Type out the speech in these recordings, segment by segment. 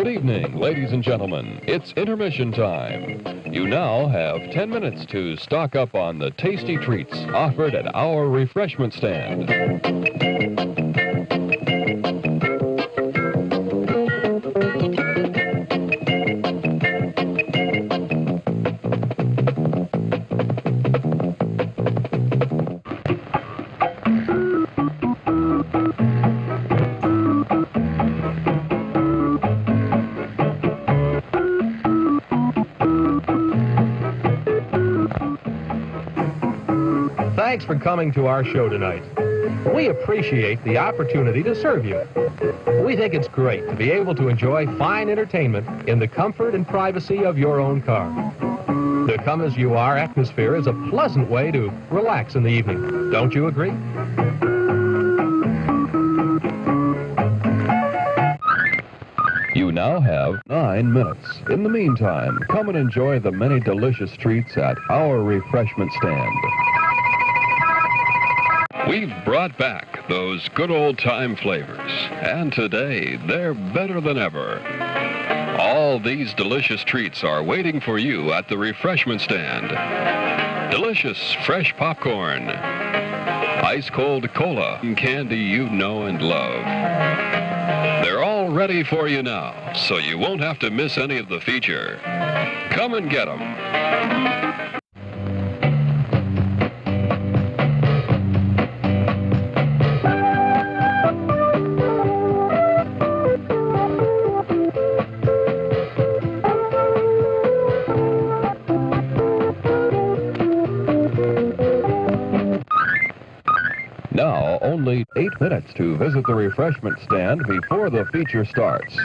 Good evening, ladies and gentlemen. It's intermission time. You now have 10 minutes to stock up on the tasty treats offered at our refreshment stand. Thanks for coming to our show tonight. We appreciate the opportunity to serve you. We think it's great to be able to enjoy fine entertainment in the comfort and privacy of your own car. The come as you are atmosphere is a pleasant way to relax in the evening. Don't you agree? You now have nine minutes. In the meantime, come and enjoy the many delicious treats at our refreshment stand. We've brought back those good old time flavors, and today they're better than ever. All these delicious treats are waiting for you at the refreshment stand. Delicious fresh popcorn, ice cold cola, and candy you know and love. They're all ready for you now, so you won't have to miss any of the feature. Come and get them. Only eight minutes to visit the refreshment stand before the feature starts.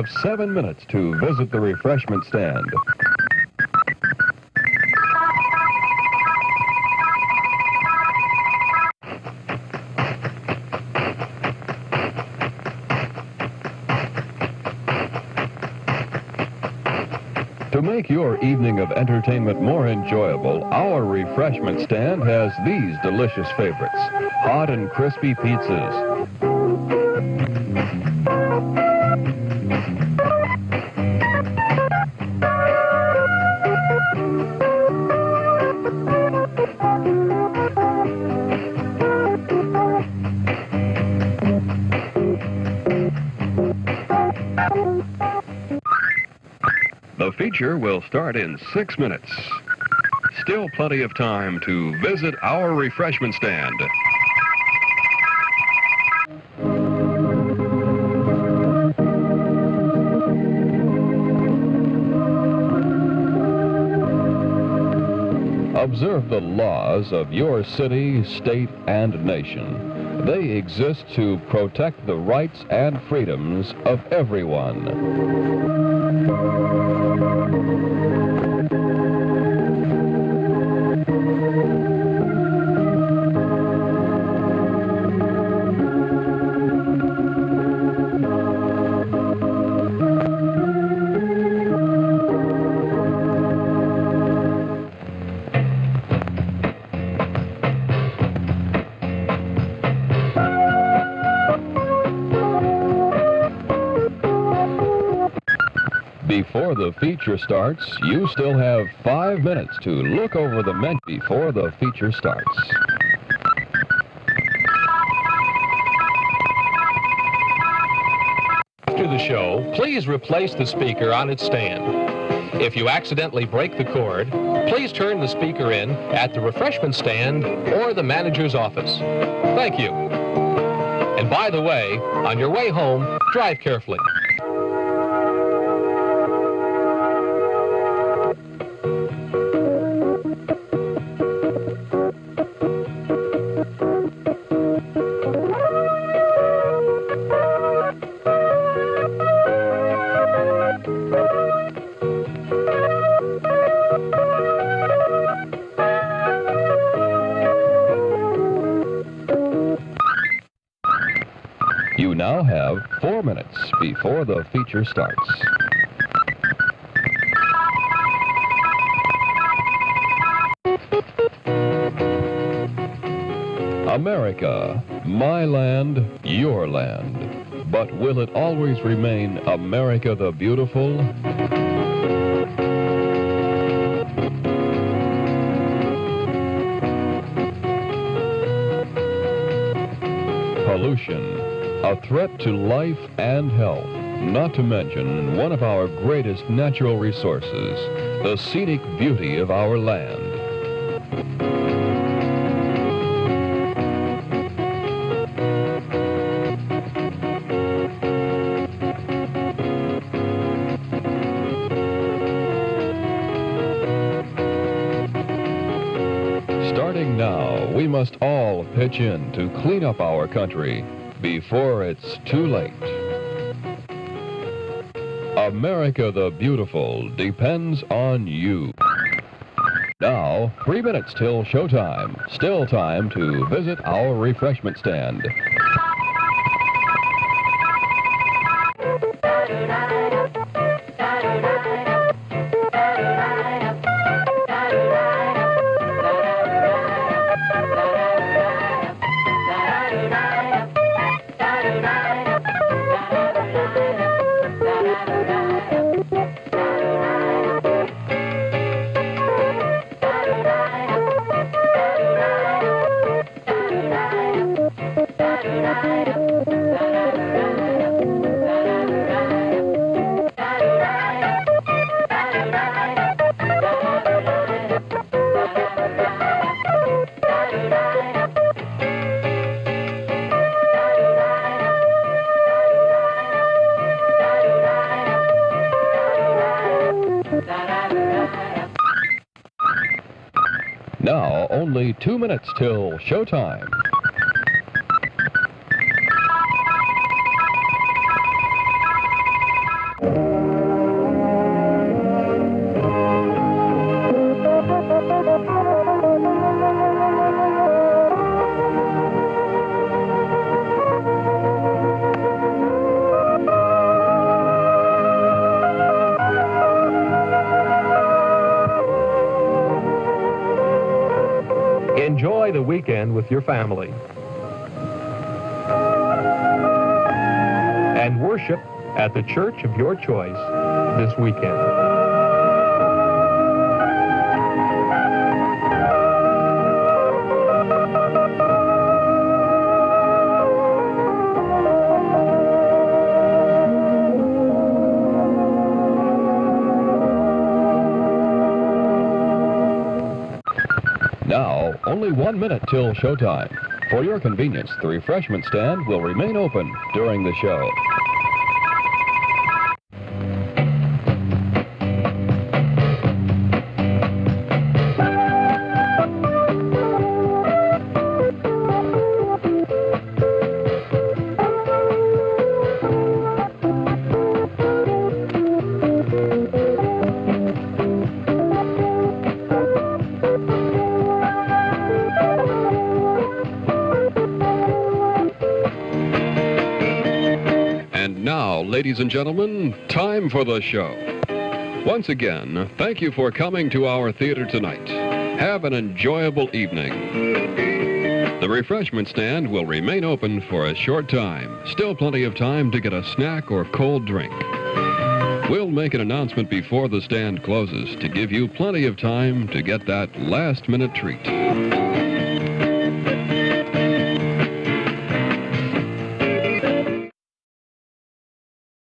Have seven minutes to visit the refreshment stand. To make your evening of entertainment more enjoyable, our refreshment stand has these delicious favorites. Hot and crispy pizzas, The feature will start in six minutes. Still plenty of time to visit our refreshment stand. Observe the laws of your city, state, and nation. They exist to protect the rights and freedoms of everyone. Before the feature starts, you still have five minutes to look over the menu before the feature starts. After the show, please replace the speaker on its stand. If you accidentally break the cord, please turn the speaker in at the refreshment stand or the manager's office. Thank you. And by the way, on your way home, drive carefully. Now have four minutes before the feature starts. America, my land, your land. But will it always remain America the Beautiful? Pollution, a threat to life and health, not to mention one of our greatest natural resources, the scenic beauty of our land. Starting now, we must all pitch in to clean up our country before it's too late. America the Beautiful depends on you. Now, three minutes till showtime. Still time to visit our refreshment stand. Now, only two minutes till showtime. Weekend with your family. And worship at the church of your choice this weekend. Only one minute till showtime. For your convenience, the refreshment stand will remain open during the show. Now, ladies and gentlemen, time for the show. Once again, thank you for coming to our theater tonight. Have an enjoyable evening. The refreshment stand will remain open for a short time. Still plenty of time to get a snack or cold drink. We'll make an announcement before the stand closes to give you plenty of time to get that last minute treat.